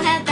planet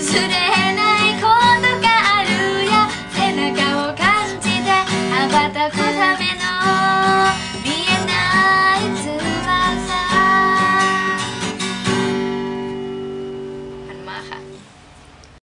譲れないことがあるや。背中を感じて羽ばたくための。